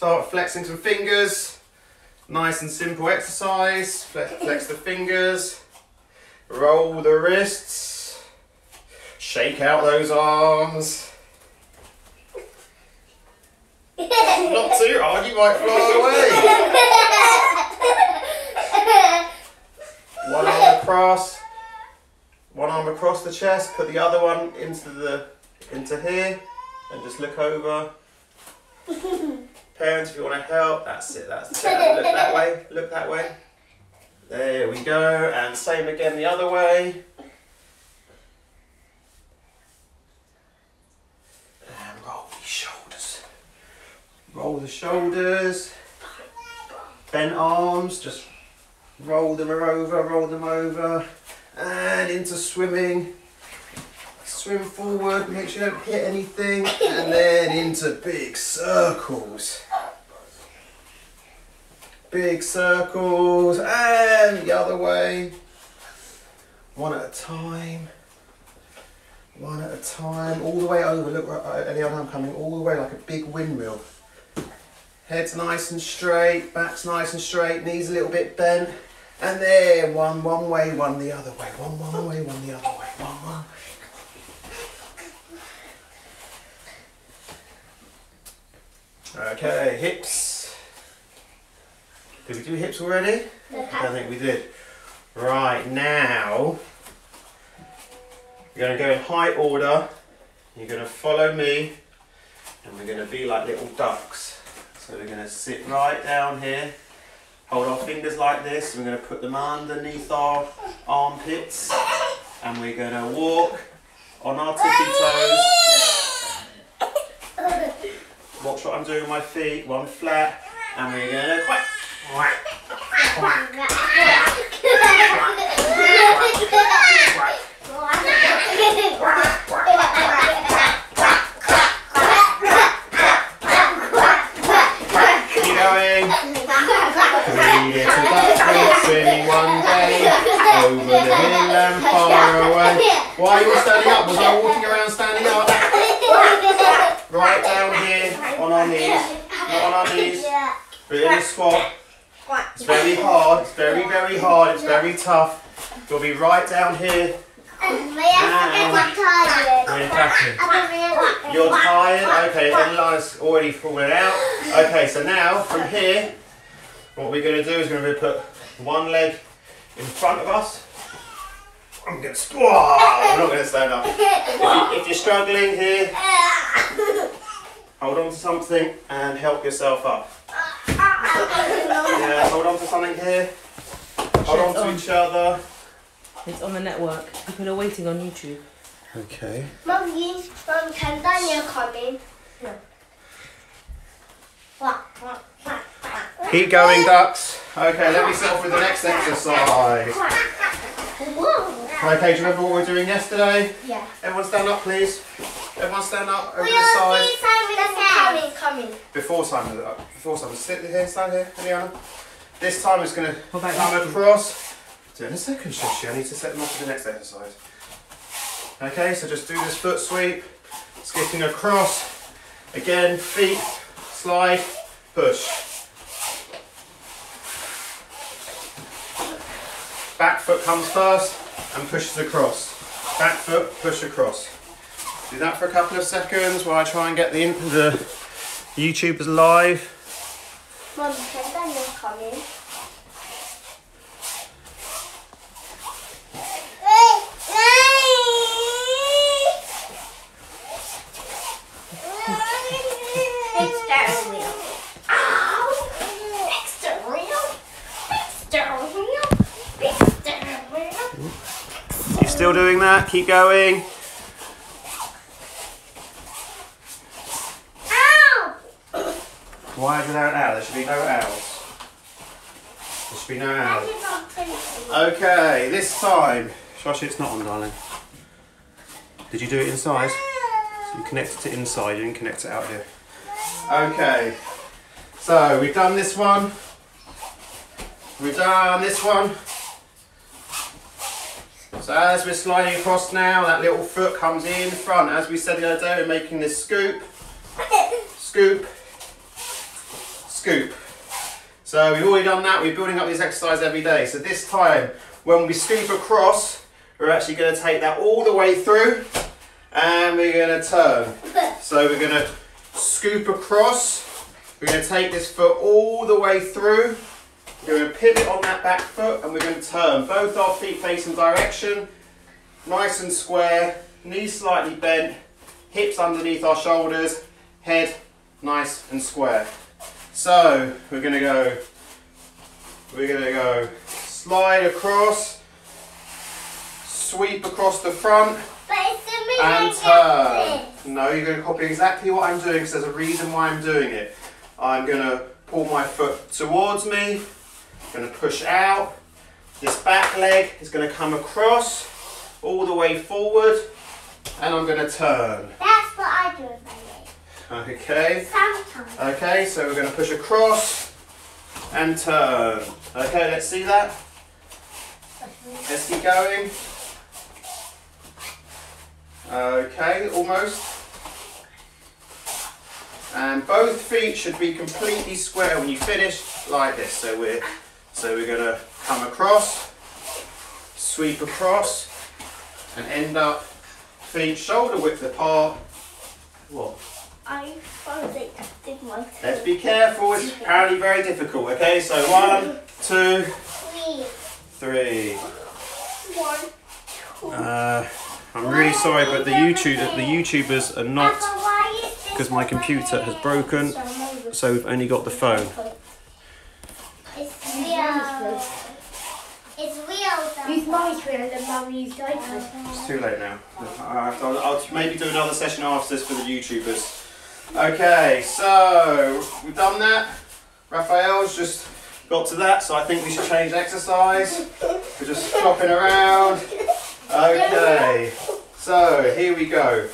Start flexing some fingers. Nice and simple exercise. Flex, flex the fingers. Roll the wrists. Shake out those arms. Not too hard, you might fly away. One arm across. One arm across the chest. Put the other one into the into here, and just look over. Parents, if you want to help, that's it. That's it. Look that way. Look that way. There we go. And same again the other way. And roll the shoulders. Roll the shoulders. Bent arms. Just roll them over. Roll them over. And into swimming. Swim forward, make sure you don't hit anything, and then into big circles. Big circles, and the other way. One at a time. One at a time, all the way over. Look, right, Eliana, I'm coming all the way like a big windmill. Head's nice and straight, back's nice and straight, knees a little bit bent. And there, one one way, one the other way. One one way, one the other way. One one. Okay, hips. Did we do hips already? I don't think we did. Right, now we're going to go in high order. You're going to follow me and we're going to be like little ducks. So we're going to sit right down here, hold our fingers like this, we're going to put them underneath our armpits and we're going to walk on our tippy toes. Watch what I'm doing with my feet, one flat, and we're gonna quack, quack, Why are you standing up? Was I walking around standing up? Right down here on our knees, in a squat. It's very hard. It's very, very hard. It's very tough. You'll be right down here. We're attacking. You're tired? Okay, Eliana's already fallen out. Okay, so now from here, what we're going to do is we're going to put one leg in front of us. I'm going to. I'm not going to stand up. If you're struggling here, hold on to something and help yourself up. Yeah, hold on to something here. Hold on to each oh. other. It's on the network. People are waiting on YouTube. Okay. Mommy, Mom, can Daniel come in? Keep going, ducks. Okay, let me set off with the next exercise. Okay, do you remember what we were doing yesterday? Yeah. Everyone stand up, please. Everyone stand up over We the side. Three Simon coming, coming. Before Simon, uh, before Simon, sit here, stand here, Eliana. This time it's going to come across. Do it in a second, Shushi. I need to set them off for the next exercise. Okay, so just do this foot sweep, skipping across. Again, feet, slide, push. Back foot comes first and pushes across. Back foot, push across. Do that for a couple of seconds while I try and get the, the YouTubers live. Mom, can Daniel come in? Still doing that? Keep going. Why is there should be no owls. There should be no finishing. Okay, this time. Shoshi, it's not on, darling. Did you do it inside? So you connected it inside, you didn't connect it out here. Okay, so we've done this one. We've done this one. So as we're sliding across now, that little foot comes in front. As we said the other day, we're making this scoop, scoop, scoop. So we've already done that, we're building up this exercise every day. So this time, when we scoop across, we're actually going to take that all the way through and we're going to turn. So we're going to scoop across, we're going to take this foot all the way through, we're going to pivot on that back foot and we're going to turn. Both our feet facing direction, nice and square, knees slightly bent, hips underneath our shoulders, head nice and square. So we're going to go, we're going to go slide across, sweep across the front But it's the minute and turn. No, you're going to copy exactly what I'm doing because there's a reason why I'm doing it. I'm going to pull my foot towards me, I'm going to push out. This back leg is going to come across all the way forward and I'm going to turn. That's what I do with my leg. Okay. Okay, so we're going to push across and turn. Okay, let's see that. Let's keep going. Okay, almost. And both feet should be completely square when you finish, like this. So we're so we're going to come across, sweep across, and end up feet shoulder width apart. What? I finally did my Let's be careful, it's apparently very difficult. Okay, so one, two, Three. three. One. Two. Uh, I'm really sorry, but the YouTube the YouTubers are not Papa, why is this because my computer has broken, so we've only got the phone. It's real. It's real. Use my screen and then mum used iPad. It's too late now. I'll, I'll, I'll maybe do another session after this for the YouTubers. Okay, so we've done that. Raphael's just got to that, so I think we should change exercise. We're just flopping around. Okay, so here we go.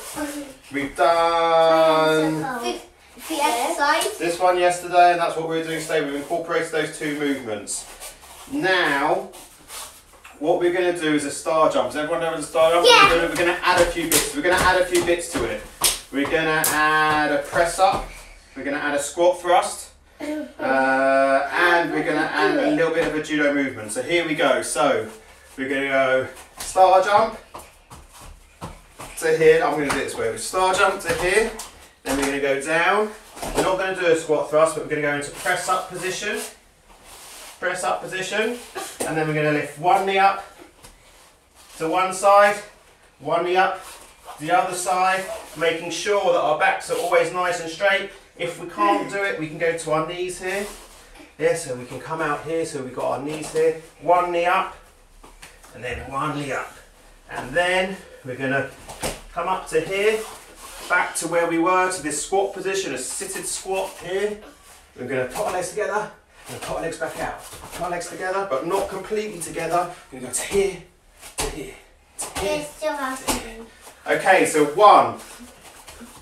We've done The exercise. this one yesterday, and that's what we're doing today. We've incorporated those two movements. Now, what we're going to do is a star jump. Does everyone know what a star jump? Yeah. We're going to add a few bits. We're going to add a few bits to it. We're going to add a press up. We're going to add a squat thrust. Uh, and we're going to add a little bit of a judo movement. So here we go. So we're going to go star jump to here. I'm going to do it this way. We star jump to here. Then we're going to go down. We're not going to do a squat thrust, but we're going to go into press up position. Press up position. And then we're going to lift one knee up to one side, one knee up to the other side, making sure that our backs are always nice and straight. If we can't do it, we can go to our knees here. Yeah, so we can come out here, so we've got our knees here. One knee up, and then one knee up. And then we're going to come up to here, back to where we were, to this squat position, a seated squat here. We're going to put our legs together, and put our legs back out. Put our legs together, but not completely together. We're going to go to here, to here, to here. Still happening. Okay, so one.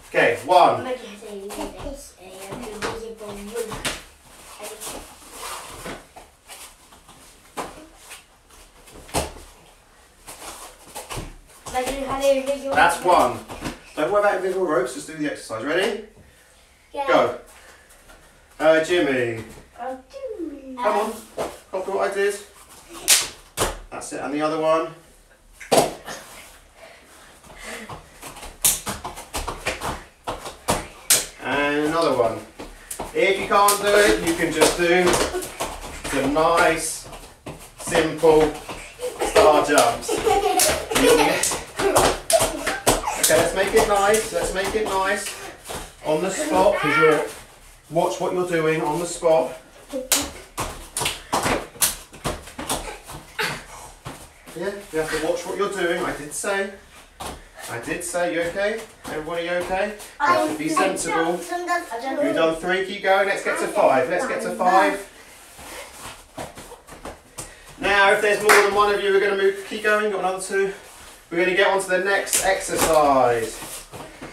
Okay, one. Make it say you did this. And you do it for one. Imagine how they invisible. That's one. Don't worry about invisible ropes, just do the exercise. Ready? Yeah. Go. Uh, Jimmy. Oh, dude. Come on. Copy what I did. That's it. And the other one. And another one. If you can't do it, you can just do some nice, simple star jumps. Okay, let's make it nice. Let's make it nice. On the spot, because you're watch what you're doing on the spot. Yeah, you have to watch what you're doing. I did say. I did say. You okay? Everybody okay? You have to be sensible. You've done three. Keep going. Let's get to five. Let's get to five. Now, if there's more than one of you, we're going to move. Keep going. Got another two. We're going to get on to the next exercise.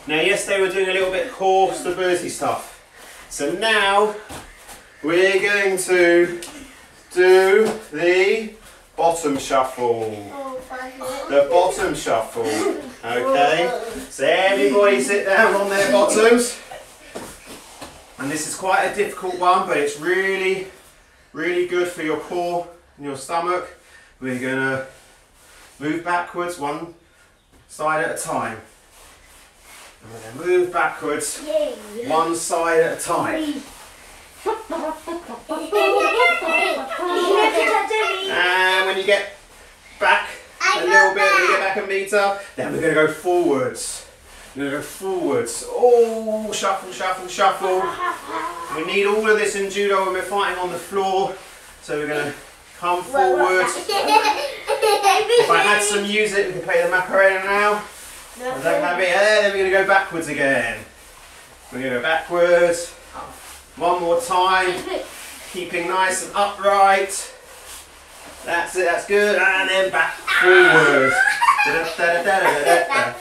Now, yesterday we were doing a little bit core stability stuff. So now we're going to do the bottom shuffle. The bottom shuffle. Okay. So everybody sit down on their bottoms. And this is quite a difficult one, but it's really, really good for your core and your stomach. We're gonna move backwards one side at a time. And we're gonna move backwards one side at a time. And when you get back I a go little bit, you get back. a meter, then we're going to go forwards. We're going to go forwards. Oh, shuffle, shuffle, shuffle. We need all of this in judo when we're fighting on the floor. So we're going to come forwards. If I had some music, we could play the Macarena now. I don't have it. And then we're going to go backwards again. We're going to go backwards. One more time. Keeping nice and upright. That's it, that's good. And then back Da-da-da-da-da-da-da.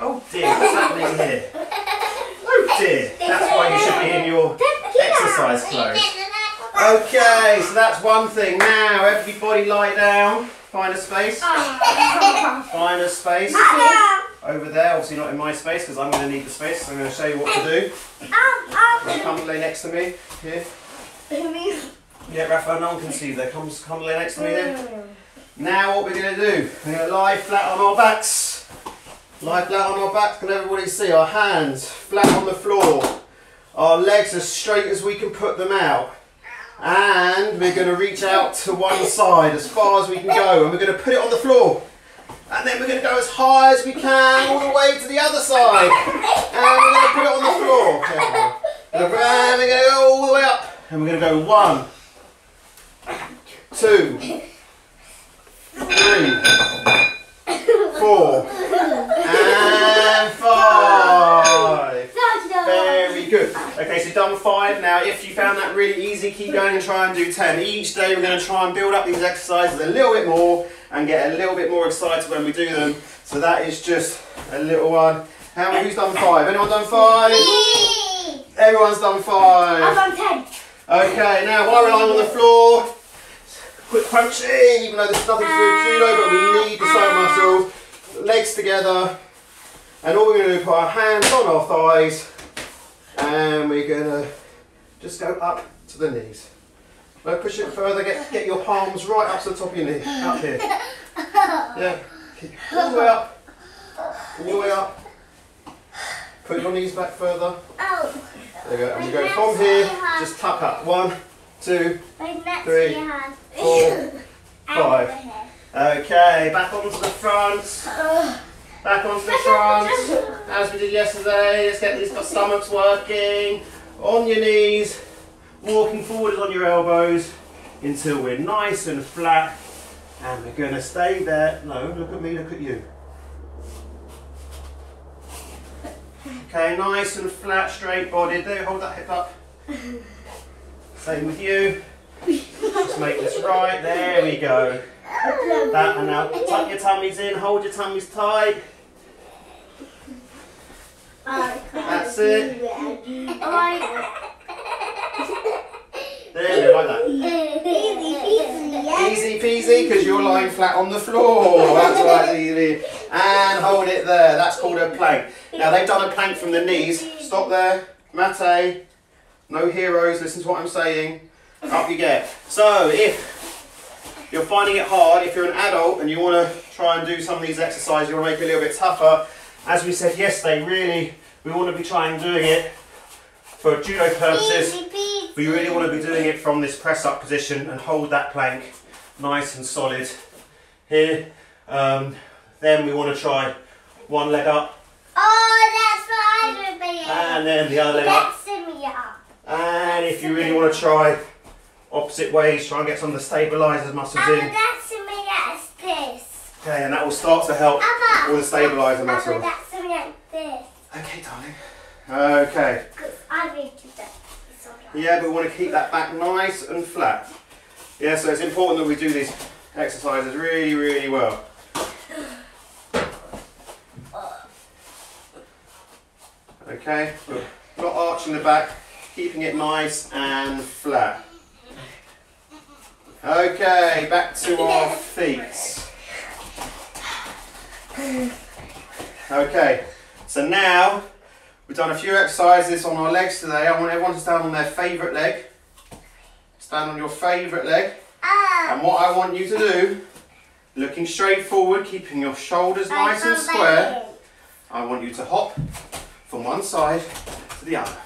Oh dear, what's happening here? Oh dear, that's why you should be in your exercise clothes. Okay, so that's one thing. Now, everybody lie down. Find a space. Find a space. Over there, obviously not in my space because I'm going to need the space. So I'm going to show you what to do. Come lay next to me. Here. Yeah, Rafa, no one can see you there. Come, come lay next to me then. Mm. Now what we're going to do, we're going to lie flat on our backs. Lie flat on our backs. Can everybody see our hands flat on the floor? Our legs as straight as we can put them out. And we're going to reach out to one side as far as we can go. And we're going to put it on the floor. And then we're going to go as high as we can all the way to the other side. And we're going to put it on the floor. And we're going to go all the way up. And we're going to go one, two, three, four, and five. Very good. Okay, so done five now. If you found that really easy, keep going and try and do ten. Each day we're going to try and build up these exercises a little bit more and get a little bit more excited when we do them. So that is just a little one. How many? Who's done five? Anyone done five? Everyone's done five. I've done ten. Okay, now while we're lying on the floor, quick crunching, even though there's nothing to do with judo, but we need the side muscles, legs together, and all we're going to do is put our hands on our thighs, and we're going to just go up to the knees. No, push it further, get, get your palms right up to the top of your knee, up here. Yeah, all the way up, all the way up. Put your knees back further. Oh. There we go. And we go from here, just tuck up. One, two, Three, four, five. Okay, back onto the front. Back onto the front. As we did yesterday, let's get these stomachs working. On your knees, walking forward on your elbows until we're nice and flat. And we're going to stay there. No, look at me, look at you. Okay, nice and flat, straight body. There, hold that hip up. Same with you. Just make this right. There we go. That and now tuck your tummies in, hold your tummies tight. That's it. There, like that. Easy peasy because you're lying flat on the floor. That's right, easy. And hold it there. That's called a plank. Now they've done a plank from the knees. Stop there. Mate. No heroes. Listen to what I'm saying. Up you get. So if you're finding it hard, if you're an adult and you want to try and do some of these exercises, you want to make it a little bit tougher. As we said yesterday, really, we want to be trying doing it for judo purposes. We really want to be doing it from this press up position and hold that plank nice and solid here. Um, then we want to try one leg up Oh, that's what I and then the other leg up. That's me up. And if you really want to try opposite ways, try and get some of the stabilizers muscles in. that's me as this. Okay, and that will start to help Abba. all the stabilizer muscles. like. Okay, darling. Okay. Because I read that. It's alright. Yeah, but we want to keep that back nice and flat. Yeah, so it's important that we do these exercises really, really well. Okay, good. Not arching the back, keeping it nice and flat. Okay, back to our feet. Okay, so now We've done a few exercises on our legs today. I want everyone to stand on their favourite leg. Stand on your favourite leg. Ah. And what I want you to do, looking straight forward, keeping your shoulders nice and square, I want you to hop from one side to the other.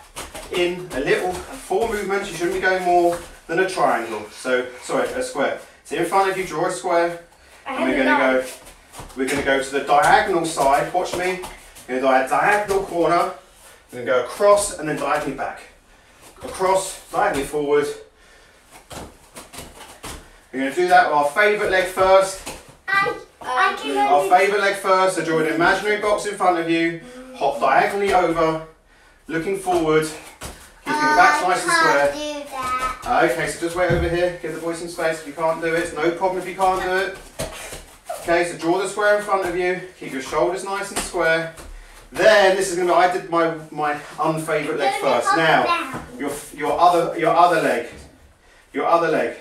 In a little, four movements, you shouldn't be going more than a triangle. So, sorry, a square. So in front of you, draw a square, and we're going to go, we're going to go to the diagonal side, watch me. We're going to do a diagonal corner, we're going to go across and then diagonally back. Across, diagonally forward. We're going to do that with our favourite leg first. I, I uh, Our favourite leg first, so draw an imaginary box in front of you, hop diagonally over, looking forward, keeping your back nice and square. Uh, okay, so just wait over here, give the boy some space if you can't do it, no problem if you can't do it. Okay, so draw the square in front of you, keep your shoulders nice and square. Then, this is going to be, I did my, my unfavourite leg first. Now, your, your, other, your other leg, your other leg.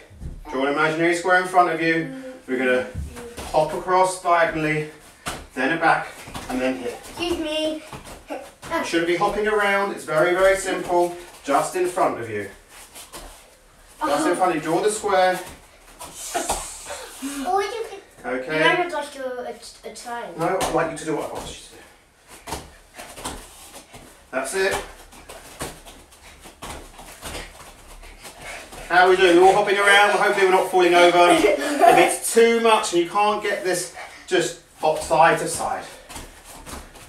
Draw an imaginary square in front of you, we're going to hop across diagonally, then it back, and then hit. Excuse me. You shouldn't be hopping around. It's very, very simple. Just in front of you. Just in uh-huh. front of you. Draw the square. Or you can. Okay. Remember just do a, a triangle. No, I'd like you to do what I want you to do. That's it. How are we doing? We're all hopping around. Hopefully we're not falling over. if it's too much and you can't get this, just hop side to side.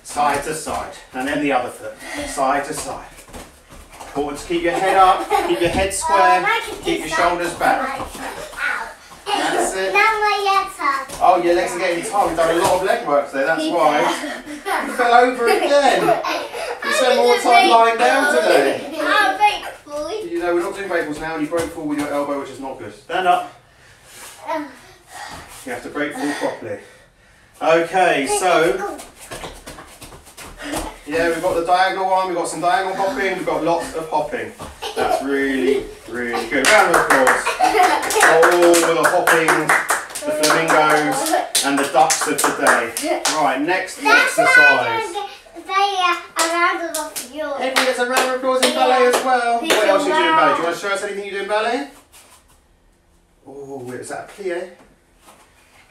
Side to side. And then the other foot. Side to side. Important to keep your head up, keep your head square, keep your shoulders back. That's it. Now my legs are. Oh, your legs are getting tired. We've done a lot of leg work today, that's why. You fell over again. You spent more time lying down today. You know, we're not doing breakables now, and you broke fall with your elbow, which is not good. Stand up. You have to break fall properly. Okay, so, yeah, we've got the diagonal one, we've got some diagonal hopping, we've got lots of hopping. That's really, really good. Round of applause. All the hopping, the flamingos, and the ducks of today. Right, next That's exercise. why I don't around of yours. Everyone gets a round of applause in ballet as well. What else you do in ballet? Do you want to show us anything you do in ballet? Oh, is that a plie?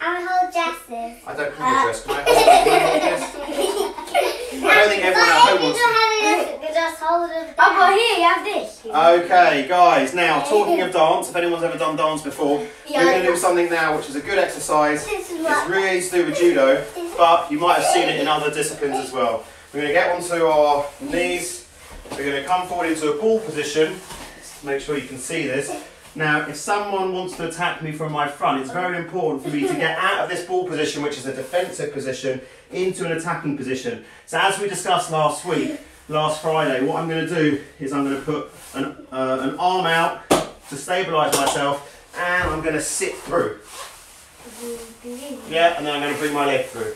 And hold dresses. I don't have a dress. Can I hold, can I hold this? I don't think everyone at home But if you wants don't have it, you just hold it. Oh, but here you have this. Okay, guys, now talking of dance, if anyone's ever done dance before, we're going to do something now which is a good exercise. This is It's really to do with judo, but you might have seen it in other disciplines as well. We're going to get onto our knees, we're going to come forward into a ball position, make sure you can see this. Now, if someone wants to attack me from my front, it's very important for me to get out of this ball position, which is a defensive position, into an attacking position. So as we discussed last week, last Friday, what I'm going to do is I'm going to put an, uh, an arm out to stabilise myself, and I'm going to sit through. Yeah, and then I'm going to bring my leg through.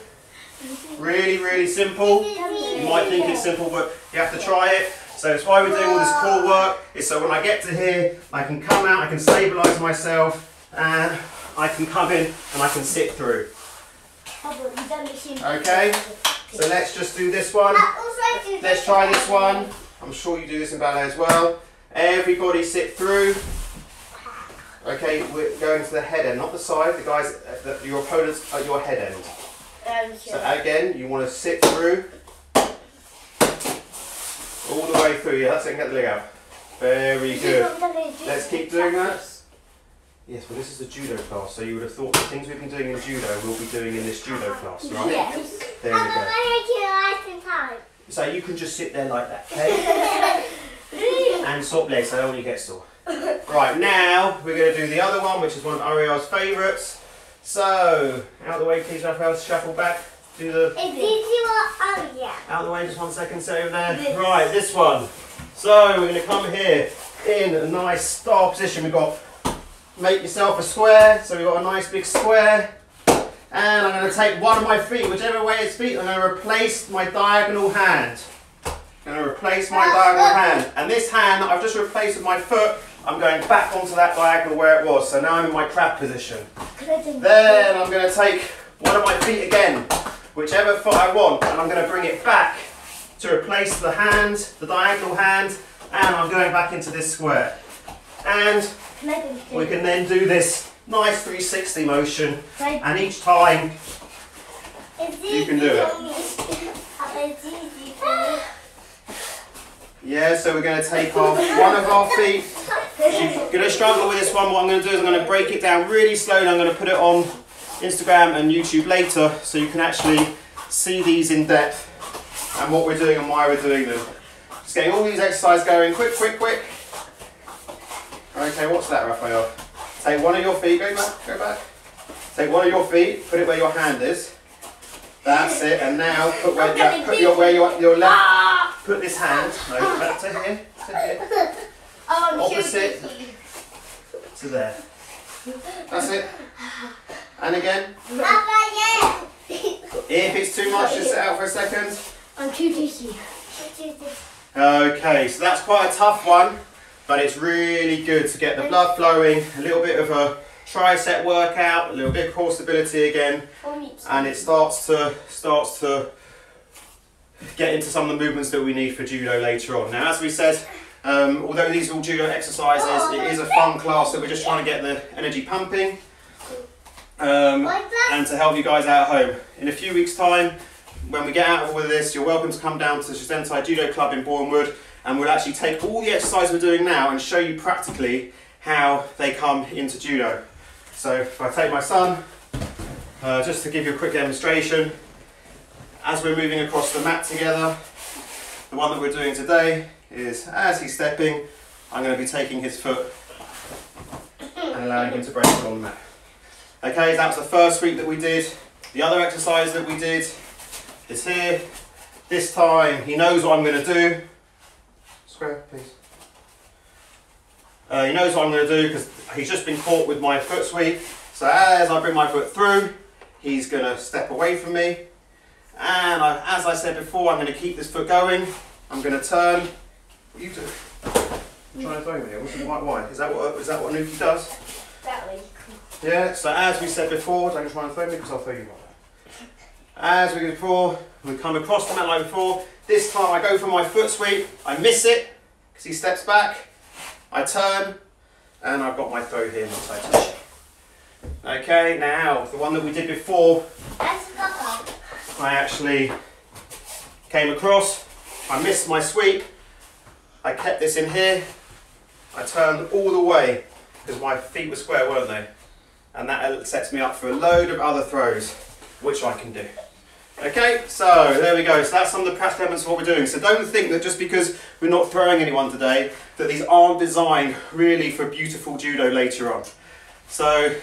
Really, really simple. You might think it's simple, but you have to try it. So it's why we're doing all this core work. Is so when I get to here, I can come out, I can stabilise myself, and I can come in and I can sit through. But you've done this in. Okay. So let's just do this one. Do Let's try this one. I'm sure you do this in ballet as well. Everybody sit through. Okay, we're going to the head end, not the side. The guys, the, your opponents at your head end. Um, So again, you want to sit through all the way through. Yeah, that's it. Get the leg out. Very good. Let's keep doing that. Yes, well, this is a judo class, so you would have thought the things we've been doing in judo we'll be doing in this judo class, right? Yes. There we go. gonna make you last in time. So you can just sit there like that, okay? and swap legs so I don't you get sore. Right, now we're going to do the other one, which is one of Ariel's favourites. So, out of the way, please, Raphael, shuffle back. Do the oh yeah. Out of the way, just one second, sit over there. Right, this one. So we're going to come here in a nice star position. We've got make yourself a square. So we've got a nice big square. And I'm going to take one of my feet, whichever way it's feet, I'm going to replace my diagonal hand. I'm going to replace my diagonal hand. And this hand that I've just replaced with my foot, I'm going back onto that diagonal where it was. So now I'm in my crab position. Then I'm going to take one of my feet again, whichever foot I want, and I'm going to bring it back to replace the hand, the diagonal hand, and I'm going back into this square. And we can then do this nice 360 motion, and each time You can do it. Yeah, so we're going to take off one of our feet. You're going to struggle with this one, what I'm going to do is I'm going to break it down really slowly. I'm going to put it on Instagram and YouTube later so you can actually see these in depth and what we're doing and why we're doing them. Just getting all these exercises going quick, quick, quick. Okay, what's that, Raphael? Take one of your feet, go back, go back. Take one of your feet, put it where your hand is. That's it, and now put where, yeah, put your, where your, your left, put this hand, no, back to here, to here, Opposite. to there. That's it. And again, if it's too much, just sit out for a second. I'm too dizzy. Okay, so that's quite a tough one, but it's really good to get the blood flowing, a little bit of a tricep workout, a little bit of core stability again, and it starts to starts to get into some of the movements that we need for judo later on. Now, as we said, um, although these are all judo exercises, it is a fun class that we're just trying to get the energy pumping um, and to help you guys out at home. In a few weeks' time, when we get out of all of this, you're welcome to come down to the Shisentai Judo Club in Bournemouth and we'll actually take all the exercises we're doing now and show you practically how they come into judo. So if I take my son, uh, just to give you a quick demonstration, as we're moving across the mat together, the one that we're doing today is as he's stepping, I'm going to be taking his foot and allowing him to break it on the mat. Okay, that was the first sweep that we did. The other exercise that we did is here. This time he knows what I'm going to do. Square, please. Uh, he knows what I'm going to do because he's just been caught with my foot sweep. So as I bring my foot through, he's going to step away from me. And I, as I said before, I'm going to keep this foot going. I'm going to turn. What are you doing? Trying to throw me here. Why? Is that what is that what Nuki does? Way. Yeah. So as we said before, don't try and throw me because I'll throw you right. As we did before, we come across the mat like before. This time I go for my foot sweep. I miss it because he steps back. I turn, and I've got my throw here touch. Okay, now the one that we did before, I actually came across. I missed my sweep. I kept this in here. I turned all the way because my feet were square, weren't they? And that sets me up for a load of other throws, which I can do. Okay, so there we go. So that's some of the practical elements of what we're doing. So don't think that just because we're not throwing anyone today, that these aren't designed really for beautiful judo later on. So,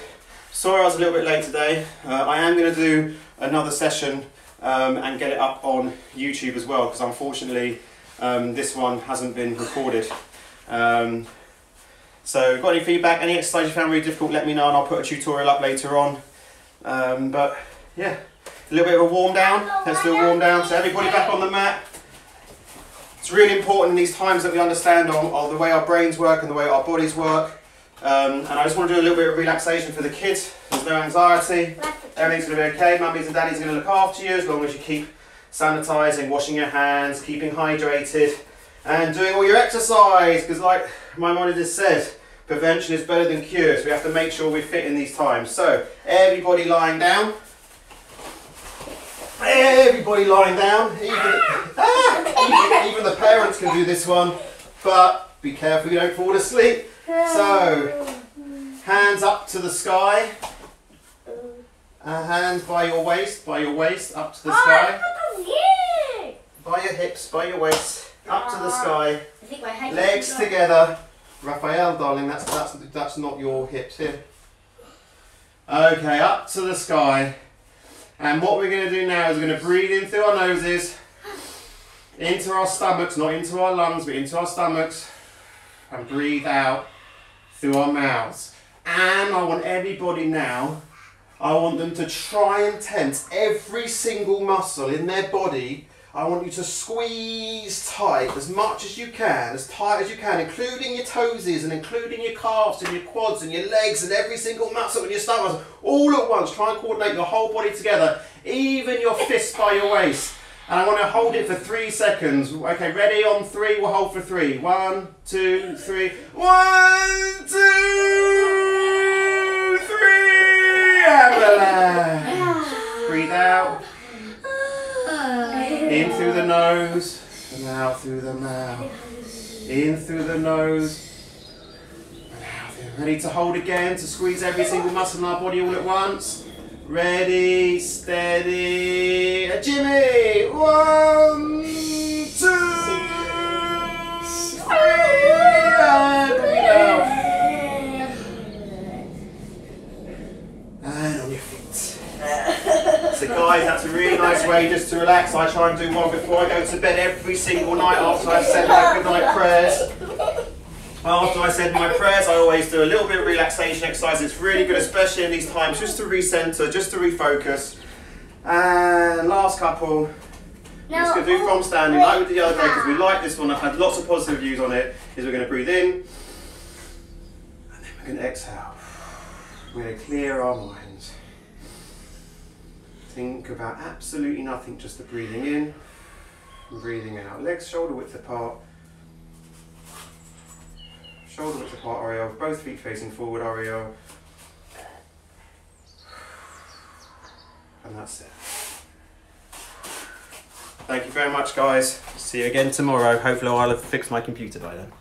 sorry I was a little bit late today. Uh, I am going to do another session um, and get it up on YouTube as well, because unfortunately um, this one hasn't been recorded. Um, so, got any feedback, any exercise you found really difficult, let me know and I'll put a tutorial up later on. Um, but, yeah. A little bit of a warm down. Let's do a warm down. So everybody back on the mat. It's really important in these times that we understand on, on the way our brains work and the way our bodies work. Um, and I just want to do a little bit of relaxation for the kids. There's no anxiety. Everything's going to be okay. Mummies and daddies are going to look after you as long as you keep sanitizing, washing your hands, keeping hydrated, and doing all your exercise. Because like my monitor said, prevention is better than cure. So we have to make sure we're fit in these times. So everybody lying down. Everybody lying down. Even, ah, even, even the parents can do this one, but be careful you don't fall asleep. So, hands up to the sky. Uh, hands by your waist, by your waist, up to the sky. By your hips, by your waist, up to the sky. Legs together. Raphael, darling, that's that's that's not your hips here. Okay, up to the sky. And what we're going to do now is we're going to breathe in through our noses, into our stomachs, not into our lungs, but into our stomachs, and breathe out through our mouths. And I want everybody now, I want them to try and tense every single muscle in their body. I want you to squeeze tight as much as you can, as tight as you can, including your toesies and including your calves and your quads and your legs and every single muscle in your stomach, all at once. Try and coordinate your whole body together, even your fists by your waist. And I want to hold it for three seconds. Okay, ready? On three, we'll hold for three. One, two, three. One, two, three. And relax. Ah. Breathe out. In through the nose and out through the mouth. In through the nose. and out through- Ready to hold again, to squeeze every single muscle in our body all at once. Ready, steady. Jimmy! One, two, three. And out. And on your feet. So guys, that's a really nice way just to relax. I try and do one before I go to bed every single night after I've said my good night prayers. After I said my prayers, I always do a little bit of relaxation exercise. It's really good, especially in these times, just to recenter, just to refocus. And last couple, just going to do oh, from standing, like we did the other day, because we like this one. I've had lots of positive views on it. Is we're going to breathe in, and then we're going to exhale. We're going to clear our minds. Think about absolutely nothing, just the breathing in, breathing out. Legs shoulder width apart. Shoulder width apart, Ariel, Both feet facing forward, Ariel, And that's it. Thank you very much, guys. See you again tomorrow. Hopefully, I'll have fixed my computer by then.